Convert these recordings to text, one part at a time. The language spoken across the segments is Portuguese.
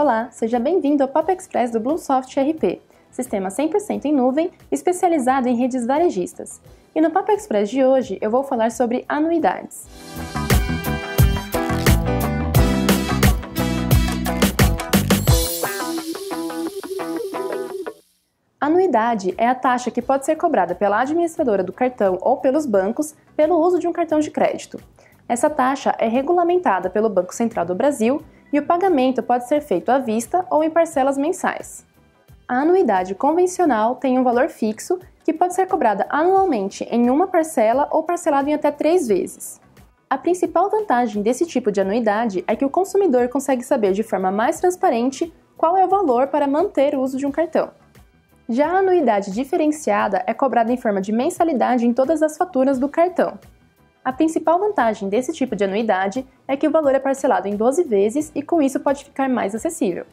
Olá, seja bem-vindo ao Pop Express do Bluesoft RP, sistema 100% em nuvem especializado em redes varejistas. E no Pop Express de hoje eu vou falar sobre anuidades. Anuidade é a taxa que pode ser cobrada pela administradora do cartão ou pelos bancos pelo uso de um cartão de crédito. Essa taxa é regulamentada pelo Banco Central do Brasil e o pagamento pode ser feito à vista ou em parcelas mensais. A anuidade convencional tem um valor fixo que pode ser cobrada anualmente em uma parcela ou parcelado em até três vezes. A principal vantagem desse tipo de anuidade é que o consumidor consegue saber de forma mais transparente qual é o valor para manter o uso de um cartão. Já a anuidade diferenciada é cobrada em forma de mensalidade em todas as faturas do cartão. A principal vantagem desse tipo de anuidade é que o valor é parcelado em 12 vezes e com isso pode ficar mais acessível.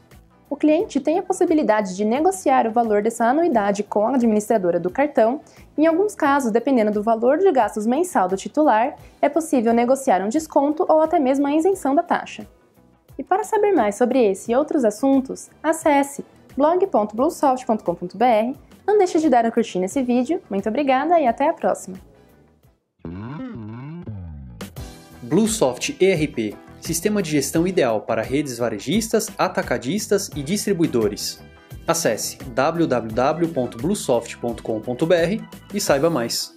O cliente tem a possibilidade de negociar o valor dessa anuidade com a administradora do cartão. Em alguns casos, dependendo do valor de gastos mensal do titular, é possível negociar um desconto ou até mesmo a isenção da taxa. E para saber mais sobre esse e outros assuntos, acesse blog.bluesoft.com.br. Não deixe de dar um curtir nesse vídeo. Muito obrigada e até a próxima. Bluesoft ERP Sistema de gestão ideal para redes varejistas, atacadistas e distribuidores. Acesse www.bluesoft.com.br e saiba mais.